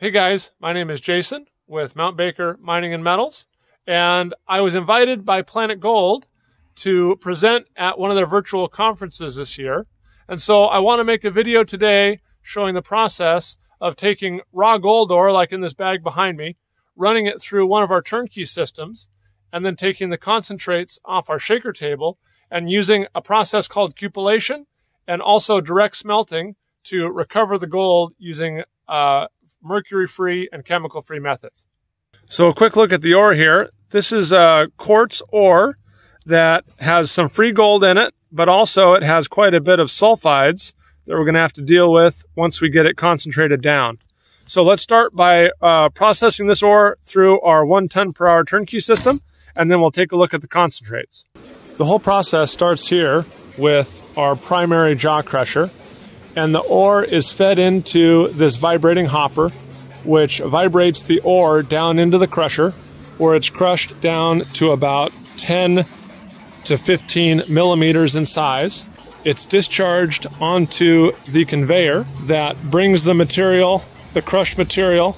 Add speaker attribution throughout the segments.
Speaker 1: Hey guys, my name is Jason with Mount Baker Mining and Metals, and I was invited by Planet Gold to present at one of their virtual conferences this year. And so I want to make a video today showing the process of taking raw gold ore, like in this bag behind me, running it through one of our turnkey systems, and then taking the concentrates off our shaker table and using a process called cupellation and also direct smelting to recover the gold using uh, mercury-free and chemical-free methods. So a quick look at the ore here. This is a quartz ore that has some free gold in it, but also it has quite a bit of sulfides that we're going to have to deal with once we get it concentrated down. So let's start by uh, processing this ore through our one ton per hour turnkey system, and then we'll take a look at the concentrates. The whole process starts here with our primary jaw crusher and the ore is fed into this vibrating hopper, which vibrates the ore down into the crusher, where it's crushed down to about 10 to 15 millimeters in size. It's discharged onto the conveyor that brings the material, the crushed material,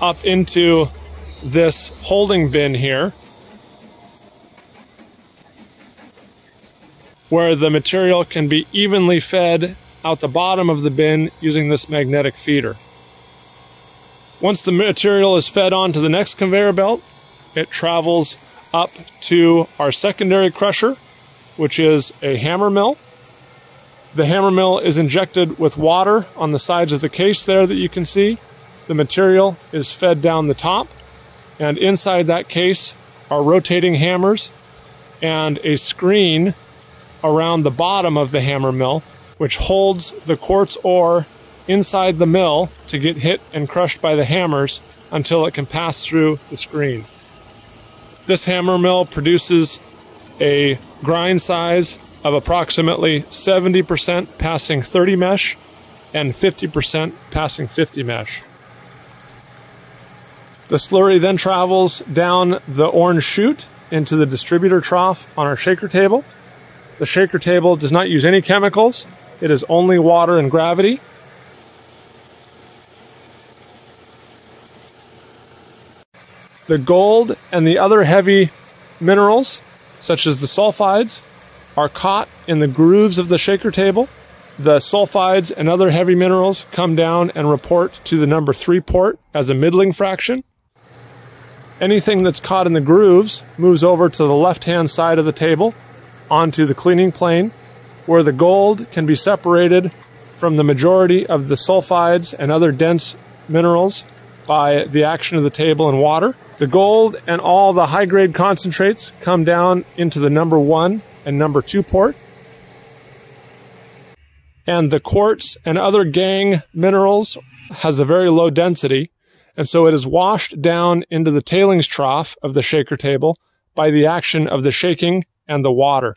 Speaker 1: up into this holding bin here, where the material can be evenly fed out the bottom of the bin using this magnetic feeder. Once the material is fed onto the next conveyor belt, it travels up to our secondary crusher, which is a hammer mill. The hammer mill is injected with water on the sides of the case there that you can see. The material is fed down the top, and inside that case are rotating hammers and a screen around the bottom of the hammer mill which holds the quartz ore inside the mill to get hit and crushed by the hammers until it can pass through the screen. This hammer mill produces a grind size of approximately 70% passing 30 mesh and 50% passing 50 mesh. The slurry then travels down the orange chute into the distributor trough on our shaker table. The shaker table does not use any chemicals it is only water and gravity. The gold and the other heavy minerals, such as the sulfides, are caught in the grooves of the shaker table. The sulfides and other heavy minerals come down and report to the number three port as a middling fraction. Anything that's caught in the grooves moves over to the left hand side of the table onto the cleaning plane where the gold can be separated from the majority of the sulfides and other dense minerals by the action of the table and water. The gold and all the high grade concentrates come down into the number one and number two port. And the quartz and other gangue minerals has a very low density. And so it is washed down into the tailings trough of the shaker table by the action of the shaking and the water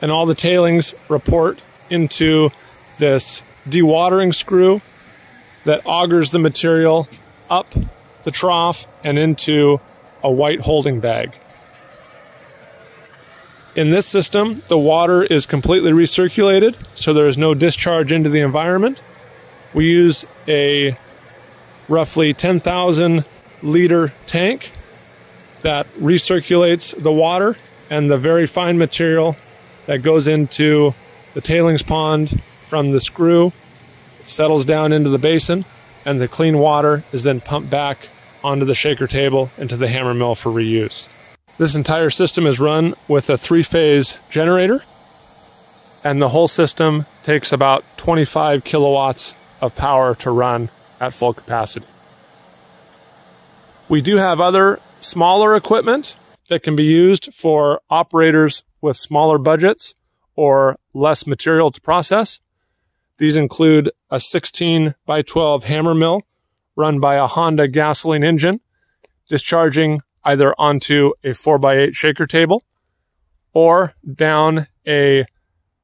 Speaker 1: and all the tailings report into this dewatering screw that augers the material up the trough and into a white holding bag. In this system, the water is completely recirculated, so there is no discharge into the environment. We use a roughly 10,000 liter tank that recirculates the water and the very fine material that goes into the tailings pond from the screw, settles down into the basin, and the clean water is then pumped back onto the shaker table into the hammer mill for reuse. This entire system is run with a three phase generator, and the whole system takes about 25 kilowatts of power to run at full capacity. We do have other smaller equipment that can be used for operators with smaller budgets or less material to process. These include a 16 by 12 hammer mill run by a Honda gasoline engine, discharging either onto a 4 by 8 shaker table or down a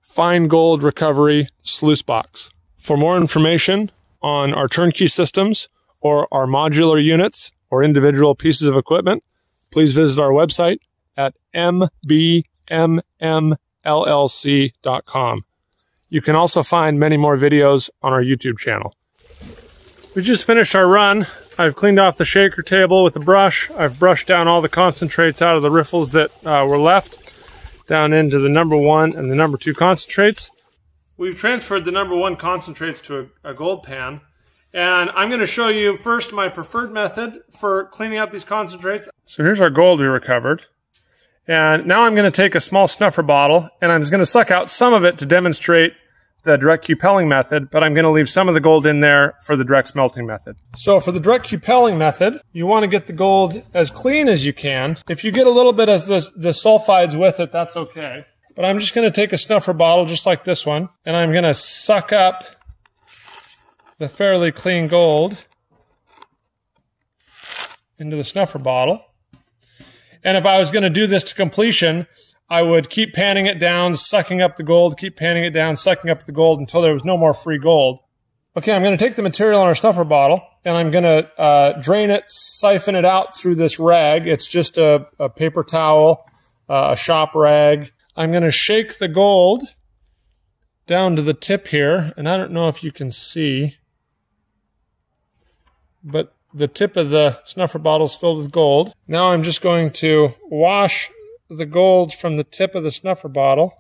Speaker 1: fine gold recovery sluice box. For more information on our turnkey systems or our modular units or individual pieces of equipment, please visit our website at mb mmllc.com. You can also find many more videos on our YouTube channel. We just finished our run. I've cleaned off the shaker table with a brush. I've brushed down all the concentrates out of the riffles that uh, were left down into the number one and the number two concentrates. We've transferred the number one concentrates to a, a gold pan. And I'm going to show you first my preferred method for cleaning out these concentrates. So here's our gold we recovered. And now I'm going to take a small snuffer bottle and I'm just going to suck out some of it to demonstrate the direct cupelling method, but I'm going to leave some of the gold in there for the direct smelting method. So for the direct cupelling method, you want to get the gold as clean as you can. If you get a little bit of the, the sulfides with it, that's okay. But I'm just going to take a snuffer bottle just like this one, and I'm going to suck up the fairly clean gold into the snuffer bottle. And if I was going to do this to completion, I would keep panning it down, sucking up the gold, keep panning it down, sucking up the gold until there was no more free gold. Okay, I'm going to take the material in our snuffer bottle and I'm going to uh, drain it, siphon it out through this rag. It's just a, a paper towel, uh, a shop rag. I'm going to shake the gold down to the tip here, and I don't know if you can see, but the tip of the snuffer bottle is filled with gold. Now I'm just going to wash the gold from the tip of the snuffer bottle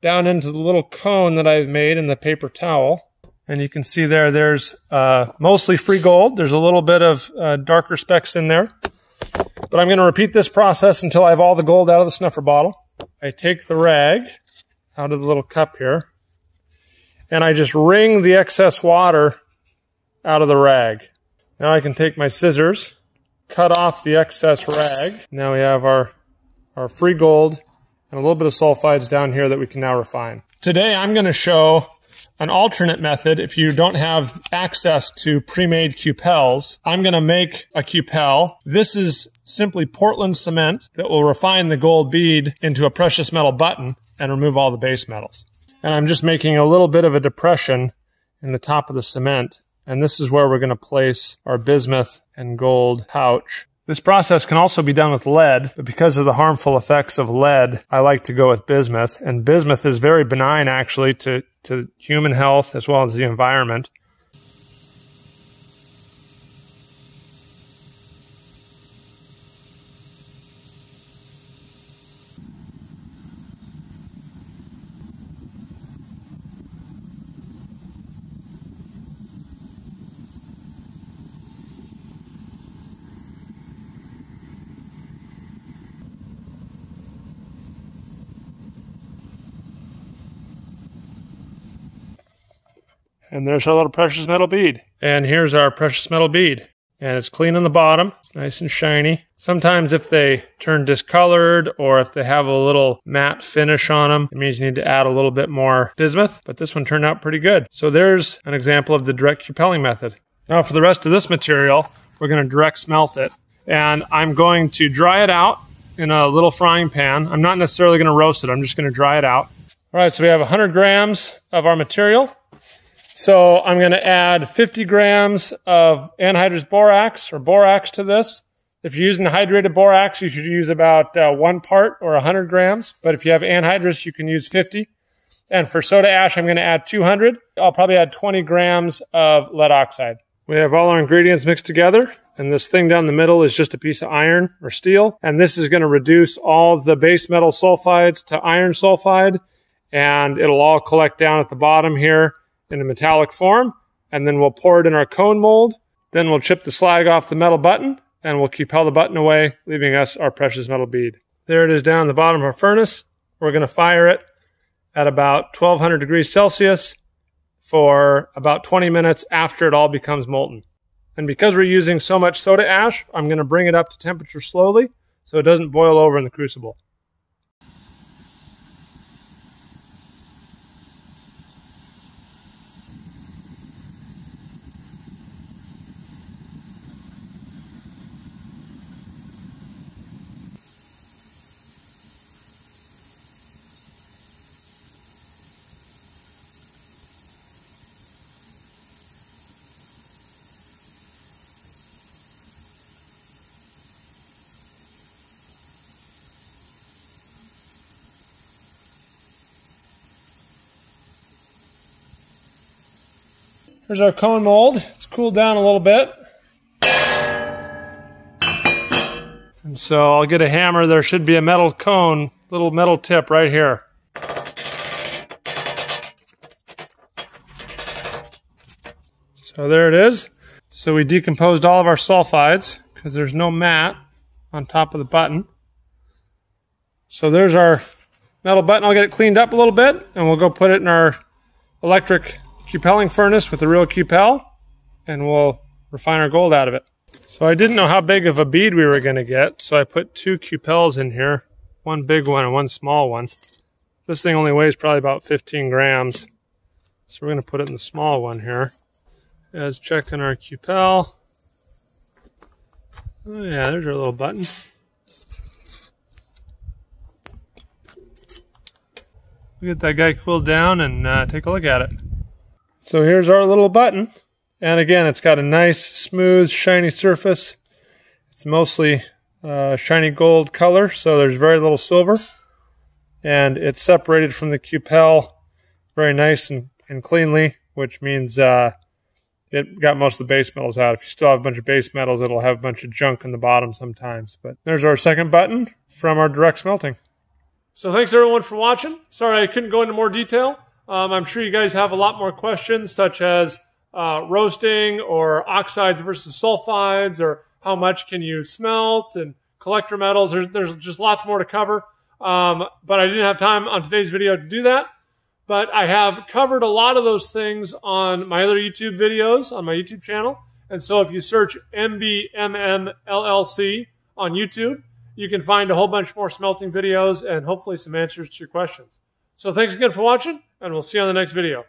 Speaker 1: down into the little cone that I've made in the paper towel. And you can see there, there's uh, mostly free gold. There's a little bit of uh, darker specks in there. But I'm going to repeat this process until I have all the gold out of the snuffer bottle. I take the rag out of the little cup here, and I just wring the excess water out of the rag. Now I can take my scissors, cut off the excess rag. Now we have our our free gold, and a little bit of sulfides down here that we can now refine. Today I'm going to show an alternate method if you don't have access to pre-made cupels. I'm going to make a cupel. This is simply Portland cement that will refine the gold bead into a precious metal button and remove all the base metals. And I'm just making a little bit of a depression in the top of the cement. And this is where we're going to place our bismuth and gold pouch this process can also be done with lead, but because of the harmful effects of lead, I like to go with bismuth. And bismuth is very benign actually to, to human health as well as the environment. And there's our little precious metal bead. And here's our precious metal bead. And it's clean on the bottom. It's nice and shiny. Sometimes if they turn discolored or if they have a little matte finish on them, it means you need to add a little bit more bismuth. But this one turned out pretty good. So there's an example of the direct cupelling method. Now for the rest of this material, we're going to direct smelt it. And I'm going to dry it out in a little frying pan. I'm not necessarily going to roast it. I'm just going to dry it out. All right, so we have 100 grams of our material. So I'm going to add 50 grams of anhydrous borax or borax to this. If you're using hydrated borax, you should use about uh, one part or 100 grams. But if you have anhydrous, you can use 50. And for soda ash, I'm going to add 200. I'll probably add 20 grams of lead oxide. We have all our ingredients mixed together. And this thing down the middle is just a piece of iron or steel. And this is going to reduce all the base metal sulfides to iron sulfide. And it'll all collect down at the bottom here in a metallic form, and then we'll pour it in our cone mold. Then we'll chip the slag off the metal button, and we'll keep the button away, leaving us our precious metal bead. There it is down the bottom of our furnace. We're going to fire it at about 1200 degrees Celsius for about 20 minutes after it all becomes molten. And because we're using so much soda ash, I'm going to bring it up to temperature slowly so it doesn't boil over in the crucible. Here's our cone mold. It's cooled down a little bit. And so I'll get a hammer. There should be a metal cone, little metal tip right here. So there it is. So we decomposed all of our sulfides because there's no matte on top of the button. So there's our metal button. I'll get it cleaned up a little bit and we'll go put it in our electric cupelling furnace with a real cupel and we'll refine our gold out of it. So I didn't know how big of a bead we were going to get, so I put two cupels in here, one big one and one small one. This thing only weighs probably about 15 grams, so we're going to put it in the small one here. Let's check checking our cupel. Oh yeah, there's our little button. We'll get that guy cooled down and uh, take a look at it. So here's our little button. And again, it's got a nice, smooth, shiny surface. It's mostly uh, shiny gold color, so there's very little silver. And it's separated from the cupel very nice and, and cleanly, which means uh, it got most of the base metals out. If you still have a bunch of base metals, it'll have a bunch of junk in the bottom sometimes. But there's our second button from our direct smelting. So thanks everyone for watching. Sorry I couldn't go into more detail. Um, I'm sure you guys have a lot more questions, such as uh, roasting or oxides versus sulfides or how much can you smelt and collector metals. There's, there's just lots more to cover. Um, but I didn't have time on today's video to do that. But I have covered a lot of those things on my other YouTube videos on my YouTube channel. And so if you search MBMM on YouTube, you can find a whole bunch more smelting videos and hopefully some answers to your questions. So thanks again for watching, and we'll see you on the next video.